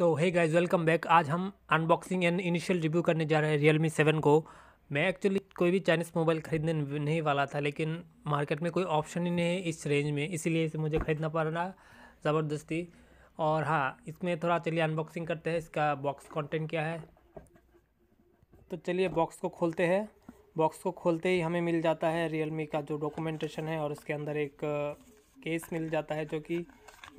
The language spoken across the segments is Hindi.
So hey guys welcome back आज हम अनबॉक्सिंग एंड इनिशियल रिव्यू करने जा रहे हैं रियल मी सेवन को। मैं एक्चुअली कोई भी चाइनीज़ मोबाइल ख़रीदने नहीं वाला था, लेकिन मार्केट में कोई ऑप्शन ही नहीं है इस रेंज में, इसीलिए इसे मुझे ख़रीदना पड़ रहा ज़बरदस्ती। और हाँ इसमें थोड़ा चलिए अनबॉक्सिंग करते हैं, इसका बॉक्स कंटेंट क्या है। तो चलिए बॉक्स को खोलते हैं। बॉक्स को खोलते ही हमें मिल जाता है रियल का जो डॉक्यूमेंटेशन है, और उसके अंदर एक केस मिल जाता है जो कि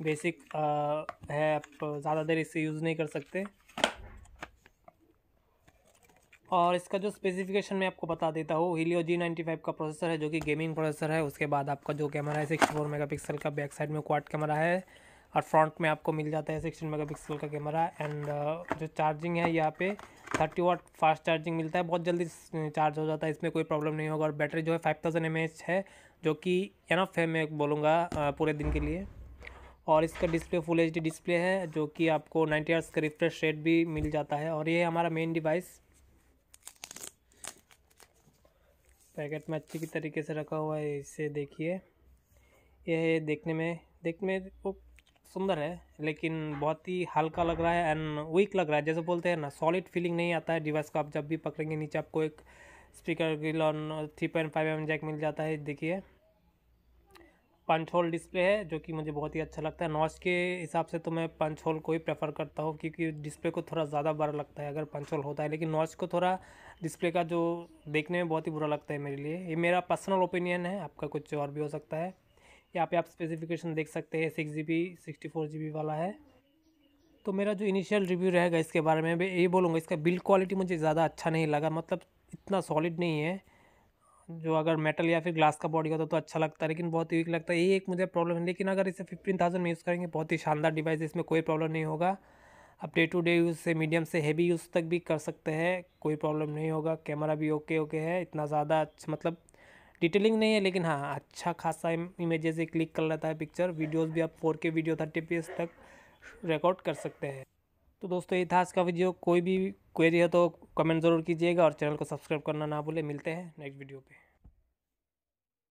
बेसिक आ, है आप ज़्यादा देर इसे यूज़ नहीं कर सकते। और इसका जो स्पेसिफिकेशन मैं आपको बता देता हूँ हीलियो जी नाइन्टी फाइव का प्रोसेसर है जो कि गेमिंग प्रोसेसर है। उसके बाद आपका जो कैमरा है सिक्सटी फोर मेगा पिक्सल का बैक साइड में क्वाड कैमरा है। और फ्रंट में आपको मिल जाता है सिक्सटीन मेगा पिक्सल का कैमरा एंड जो चार्जिंग है यहाँ पे थर्टी वाट फास्ट चार्जिंग मिलता है। बहुत जल्दी चार्ज हो जाता है इसमें कोई प्रॉब्लम नहीं होगा। और बैटरी जो है फाइव थाउज़ेंड एम है जो कि एनफ है मैं बोलूँगा पूरे दिन के लिए। और इसका डिस्प्ले फुल एचडी डिस्प्ले है, जो कि आपको नाइन्टी आर्स का रिफ्रेश रेट भी मिल जाता है। और ये हमारा मेन डिवाइस पैकेट में अच्छी तरीके से रखा हुआ है, इसे देखिए। यह देखने में देखने में वो सुंदर है, लेकिन बहुत ही हल्का लग रहा है एंड वीक लग रहा है। जैसे बोलते हैं ना सॉलिड फीलिंग नहीं आता है डिवाइस को, आप जब भी पकड़ेंगे नीचे, आपको एक स्पीकर ग्रिल और three point five M jack मिल जाता है, देखिए। पंच होल डिस्प्ले है, जो कि मुझे बहुत ही अच्छा लगता है। नॉच के हिसाब से तो मैं पंच होल को ही प्रेफर करता हूँ, क्योंकि डिस्प्ले को थोड़ा ज़्यादा बड़ा लगता है अगर पंच होल होता है। लेकिन नॉच को थोड़ा डिस्प्ले का जो देखने में बहुत ही बुरा लगता है मेरे लिए। ये मेरा पर्सनल ओपिनियन है, आपका कुछ और भी हो सकता है। यहाँ पे आप स्पेसिफिकेशन देख सकते हैं six G B sixty four G B वाला है। तो मेरा जो इनिशियल रिव्यू रहेगा इसके बारे में, मैं ये बोलूँगा, इसका बिल्ड क्वालिटी मुझे ज़्यादा अच्छा नहीं लगा। मतलब इतना सॉलिड नहीं है। जो अगर मेटल या फिर ग्लास का बॉडी होता तो अच्छा लगता है लेकिन बहुत ही वीक लगता है यही एक मुझे प्रॉब्लम है। लेकिन अगर इसे फिफ्टीन थाउज़ेंड में यूज़ करेंगे, बहुत ही शानदार डिवाइस है, इसमें कोई प्रॉब्लम नहीं होगा। आप डे टू डे यूज़ से मीडियम से हैवी यूज़ तक भी कर सकते हैं, कोई प्रॉब्लम नहीं होगा। कैमरा भी ओके ओके है, इतना ज़्यादा अच्छा मतलब डिटेलिंग नहीं है, लेकिन हाँ अच्छा खासा इमेजेस से क्लिक कर लेता है पिक्चर वीडियोस भी आप four K video thirty P तक रिकॉर्ड कर सकते हैं। तो दोस्तों, ये था आज का वीडियो। कोई भी क्वेरी है तो कमेंट ज़रूर कीजिएगा और चैनल को सब्सक्राइब करना ना भूले। मिलते हैं नेक्स्ट वीडियो पे।